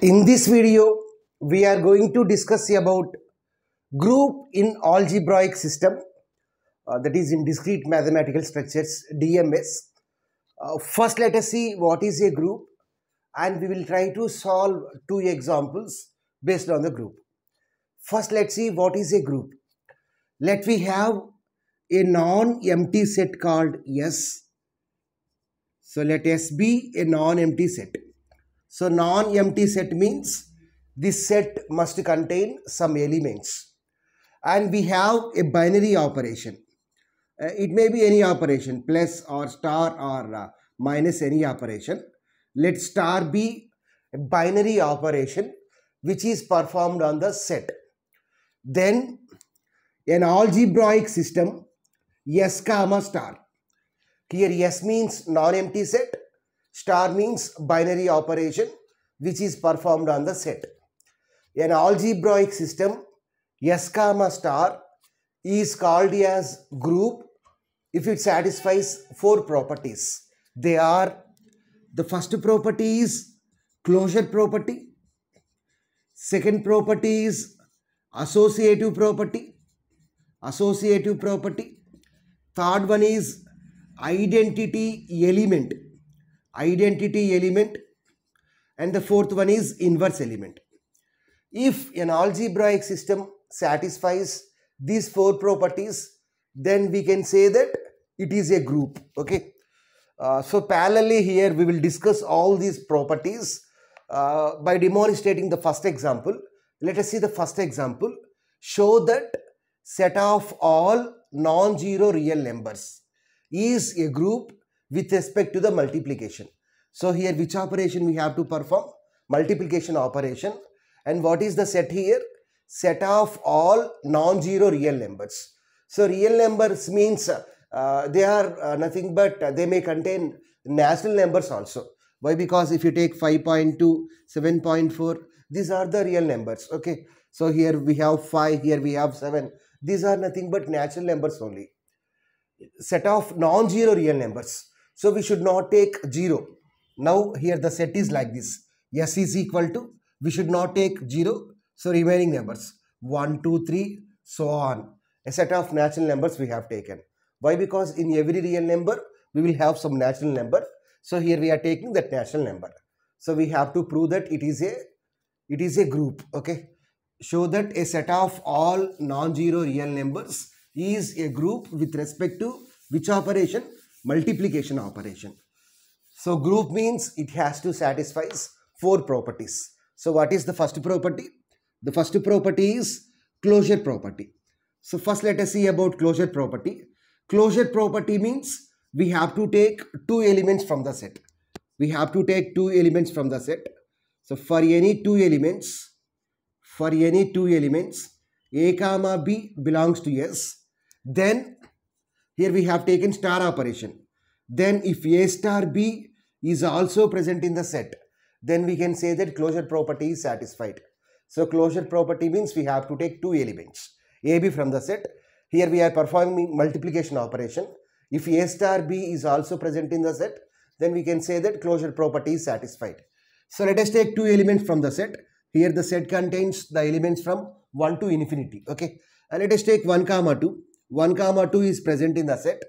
In this video, we are going to discuss about group in algebraic system uh, that is in discrete mathematical structures DMS. Uh, first, let us see what is a group and we will try to solve two examples based on the group. First, let's see what is a group. Let we have a non-empty set called S. So let S be a non-empty set. So non-empty set means this set must contain some elements. And we have a binary operation. Uh, it may be any operation, plus or star or uh, minus any operation. Let star be a binary operation which is performed on the set. Then an algebraic system S comma star. Here S means non-empty set, star means binary operation which is performed on the set. An algebraic system S comma star is called as group if it satisfies four properties. They are the first property is closure property, second property is associative property, associative property, third one is identity element, identity element, and the fourth one is inverse element. If an algebraic system satisfies these four properties, then we can say that it is a group. Okay. Uh, so parallelly here we will discuss all these properties uh, by demonstrating the first example. Let us see the first example. Show that set of all non-zero real numbers is a group with respect to the multiplication. So here which operation we have to perform? Multiplication operation. And what is the set here? Set of all non-zero real numbers. So real numbers means uh, they are uh, nothing but uh, they may contain natural numbers also. Why? Because if you take 5.2, 7.4, these are the real numbers. Okay. So here we have 5, here we have 7. These are nothing but natural numbers only. Set of non-zero real numbers. So we should not take 0. Now here the set is like this. S is equal to, we should not take 0. So remaining numbers 1, 2, 3, so on. A set of natural numbers we have taken. Why? Because in every real number, we will have some natural number. So here we are taking that natural number. So we have to prove that it is a, it is a group. Okay. Show that a set of all non-zero real numbers is a group with respect to which operation? Multiplication operation. So group means it has to satisfy four properties. So what is the first property? The first property is closure property. So first let us see about closure property. Closure property means we have to take two elements from the set. We have to take two elements from the set. So for any two elements, for any two elements, A comma B belongs to S. Then here we have taken star operation. Then if A star B is also present in the set, then we can say that closure property is satisfied. So closure property means we have to take two elements. AB from the set. Here we are performing multiplication operation. If A star B is also present in the set, then we can say that closure property is satisfied. So let us take two elements from the set. Here the set contains the elements from 1 to infinity. Okay. And let us take 1 comma 2. 1 comma 2 is present in the set.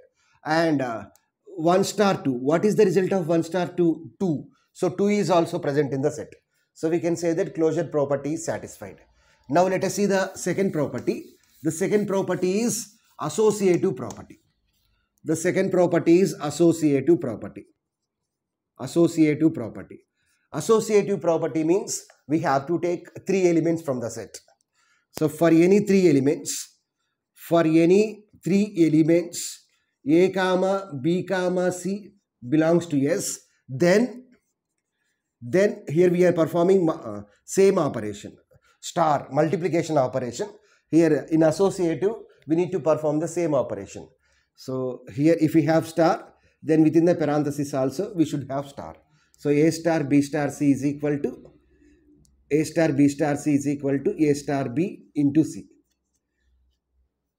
And uh, 1 star 2. What is the result of 1 star 2? 2. So 2 is also present in the set. So we can say that closure property is satisfied. Now let us see the second property. The second property is associative property. The second property is associative property. Associative property. Associative property means we have to take three elements from the set. So for any three elements, for any three elements, A comma B comma C belongs to S, then then here we are performing uh, same operation. Star multiplication operation. Here in associative we need to perform the same operation. So here if we have star then within the parenthesis also we should have star. So a star b star c is equal to a star b star c is equal to a star b into c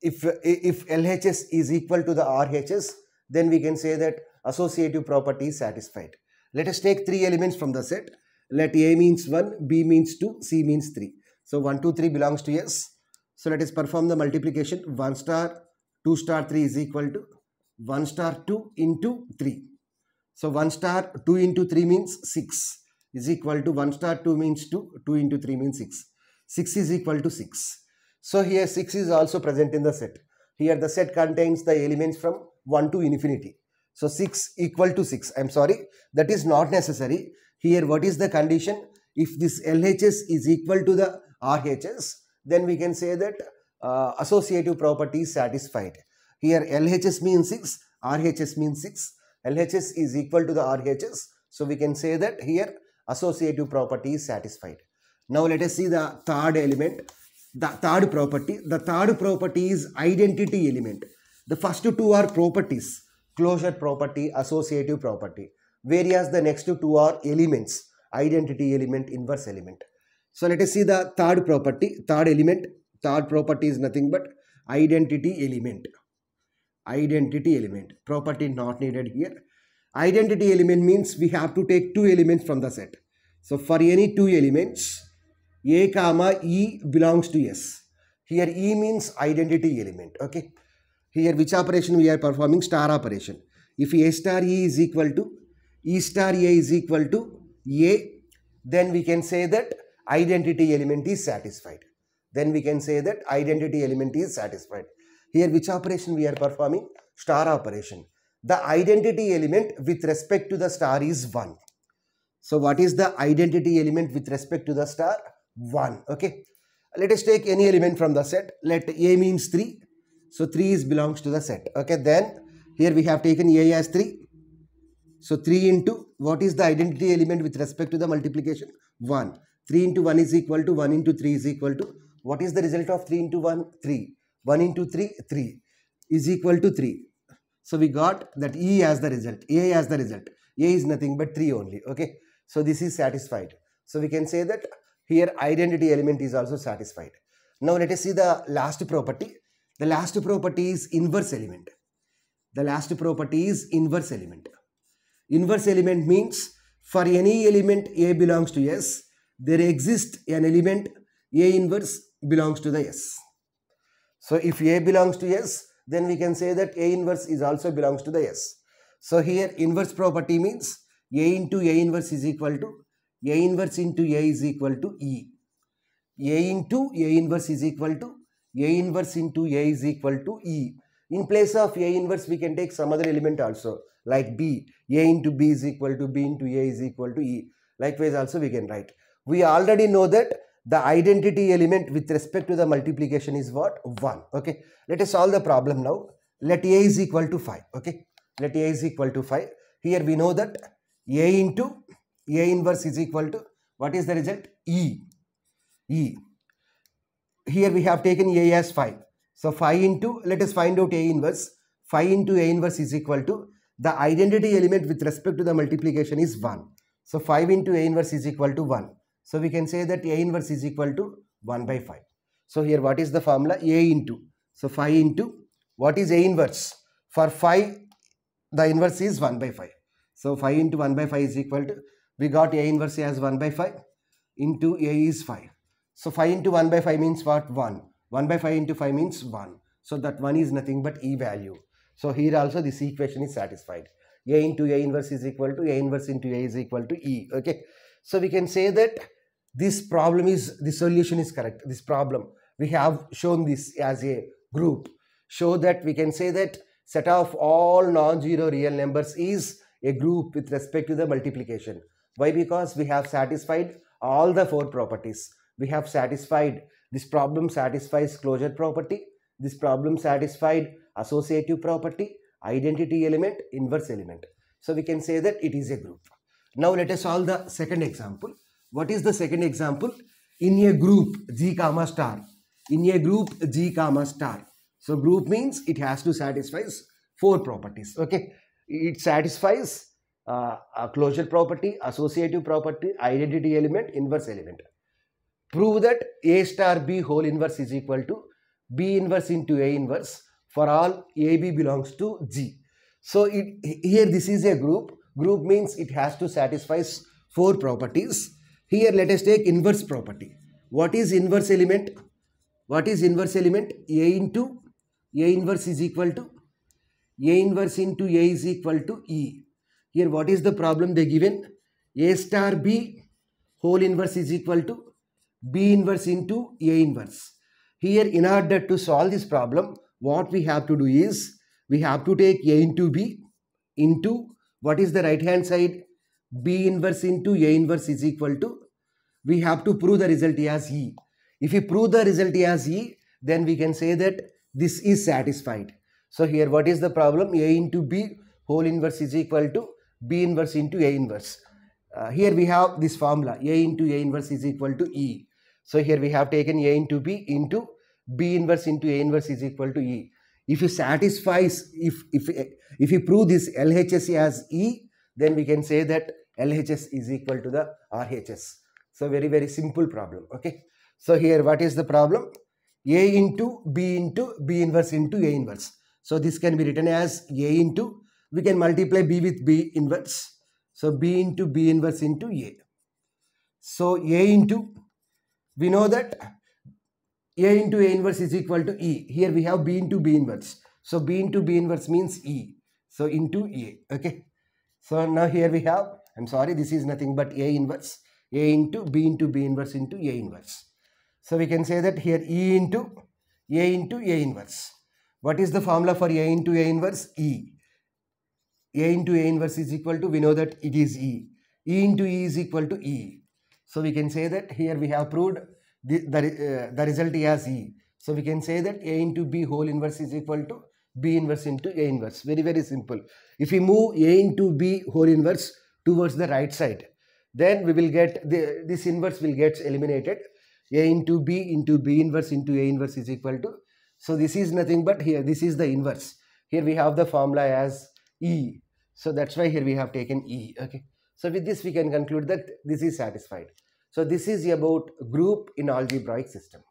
if if lhs is equal to the rhs then we can say that associative property is satisfied let us take three elements from the set let A means 1, B means 2, C means 3. So 1, 2, 3 belongs to S. So let us perform the multiplication. 1 star 2 star 3 is equal to 1 star 2 into 3. So 1 star 2 into 3 means 6 is equal to 1 star 2 means 2, 2 into 3 means 6. 6 is equal to 6. So here 6 is also present in the set. Here the set contains the elements from 1 to infinity. So 6 equal to 6. I am sorry, that is not necessary. Here what is the condition? If this LHS is equal to the RHS, then we can say that uh, associative property is satisfied. Here LHS means 6, RHS means 6. LHS is equal to the RHS. So we can say that here associative property is satisfied. Now let us see the third element, the third property. The third property is identity element. The first two are properties, closure property, associative property. Whereas the next two are elements, identity element, inverse element. So let us see the third property, third element. Third property is nothing but identity element. Identity element. Property not needed here. Identity element means we have to take two elements from the set. So for any two elements, A comma E belongs to S. Here E means identity element. Okay. Here which operation we are performing? Star operation. If A star E is equal to E star A is equal to A, then we can say that identity element is satisfied. Then we can say that identity element is satisfied. Here which operation we are performing? Star operation. The identity element with respect to the star is 1. So what is the identity element with respect to the star? 1. Okay. Let us take any element from the set. Let A means 3. So 3 is belongs to the set. Okay. Then here we have taken A as 3. So 3 into what is the identity element with respect to the multiplication? 1. 3 into 1 is equal to 1 into 3 is equal to what is the result of 3 into 1? 3. 1 into 3, 3 is equal to 3. So we got that E as the result, A as the result. A is nothing but 3 only. Okay. So this is satisfied. So we can say that here identity element is also satisfied. Now let us see the last property. The last property is inverse element. The last property is inverse element. Inverse element means for any element A belongs to S, there exists an element A inverse belongs to the S. So if A belongs to S, then we can say that A inverse is also belongs to the S. So here inverse property means A into A inverse is equal to A inverse into A is equal to E. A into A inverse is equal to A inverse into A is equal to E. In place of A inverse, we can take some other element also like B. A into B is equal to B into A is equal to E. Likewise also we can write. We already know that the identity element with respect to the multiplication is what? 1. Okay. Let us solve the problem now. Let A is equal to 5. Okay. Let A is equal to 5. Here we know that A into A inverse is equal to what is the result? E. E. Here we have taken A as 5. So 5 into, let us find out A inverse. 5 into A inverse is equal to the identity element with respect to the multiplication is 1. So 5 into A inverse is equal to 1. So we can say that A inverse is equal to 1 by 5. So here what is the formula? A into. So 5 into what is A inverse? For 5 the inverse is 1 by 5. So 5 into 1 by 5 is equal to we got A inverse as 1 by 5 into A is 5. So 5 into 1 by 5 means what? 1. 1 by 5 into 5 means 1. So that 1 is nothing but E value. So here also this equation is satisfied. A into A inverse is equal to A inverse into A is equal to E. Okay. So we can say that this problem is the solution is correct this problem we have shown this as a group show that we can say that set of all non-zero real numbers is a group with respect to the multiplication why because we have satisfied all the four properties we have satisfied this problem satisfies closure property this problem satisfied associative property identity element inverse element so we can say that it is a group now let us solve the second example what is the second example? In a group G comma star. In a group G comma star. So group means it has to satisfy four properties. Okay. It satisfies uh, a closure property, associative property, identity element, inverse element. Prove that A star B whole inverse is equal to B inverse into A inverse for all AB belongs to G. So it, here this is a group. Group means it has to satisfy four properties Here let us take inverse property. What is inverse element? What is inverse element? A into A inverse is equal to A inverse into A is equal to E. Here what is the problem they given? A star B whole inverse is equal to B inverse into A inverse. Here in order to solve this problem, what we have to do is, we have to take A into B into what is the right hand side? B inverse into A inverse is equal to, we have to prove the result as E. If we prove the result as E, then we can say that this is satisfied. So here what is the problem? A into B whole inverse is equal to B inverse into A inverse. Uh, here we have this formula A into A inverse is equal to E. So here we have taken A into B into B inverse into A inverse is equal to E. If you satisfies, if, if, if you prove this LHS as E, then we can say that LHS is equal to the RHS. So very, very simple problem. Okay. So here what is the problem? A into B into B inverse into A inverse. So this can be written as A into, we can multiply B with B inverse. So B into B inverse into A. So A into we know that A into A inverse is equal to E. Here we have B into B inverse. So B into B inverse means E. So into A. Okay. So now here we have, I'm sorry, this is nothing but A inverse. A into B into B inverse into A inverse. So we can say that here E into A into A inverse. What is the formula for A into A inverse? E. A into A inverse is equal to, we know that it is E. E into E is equal to E. So we can say that here we have proved the, the, uh, the result as E. So we can say that A into B whole inverse is equal to B inverse into A inverse. Very, very simple. If we move A into B whole inverse towards the right side, then we will get, the, this inverse will get eliminated. A into B into B inverse into A inverse is equal to. So this is nothing but here, this is the inverse. Here we have the formula as E. So that's why here we have taken E. Okay. So with this we can conclude that this is satisfied. So this is about group in algebraic system.